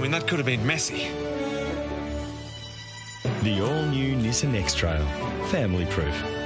I mean, that could have been messy. The all new Nissan X Trail. Family proof.